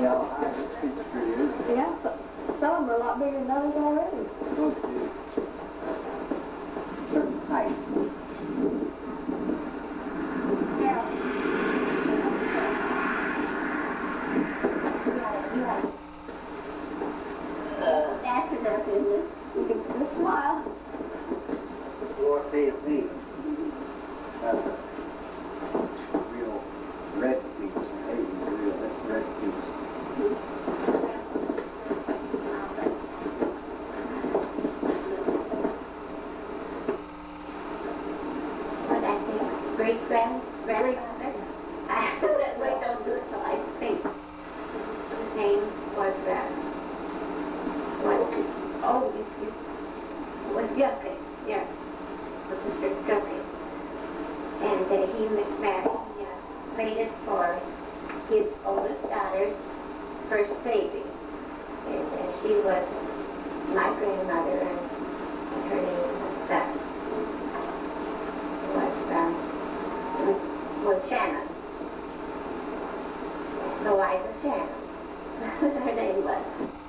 Yeah, I think it's pretty. Yeah, so- some of them are a lot bigger than others already. Those two. Certain height. That's enough, isn't it? You can just smile. Or say it's me. Great grand, grandfather. Wait, don't do it till I think. His name was, uh, was, oh, you, you, was Guthrie, yes, was Mr. Guthrie. And uh, he ma- married, uh, waited for his oldest daughter's first baby. And uh, she was my grandmother, and was Shannon. The wife of Shannon. Her name was.